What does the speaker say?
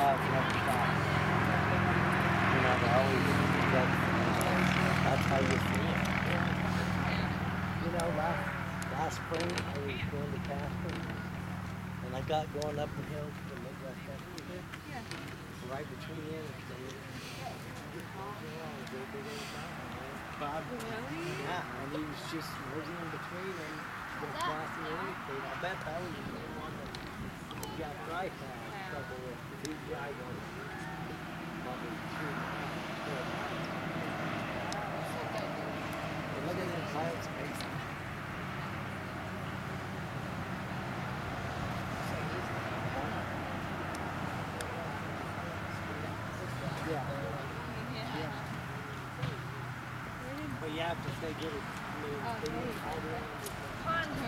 You know, they always, that's, that's how you it. You know, last, last spring, I was going to Casper, and I got going up the hill to the Midwest Festival. Right between the interstate. Bob, yeah, and he was just nosing in between and crossing the interstate. I bet that was he got dry trouble with. 'cause He drive on. Probably three four miles. But look at the clouds spacing. Yeah. Yeah. But you have to stay good. I mean, they don't all around. Pontoon.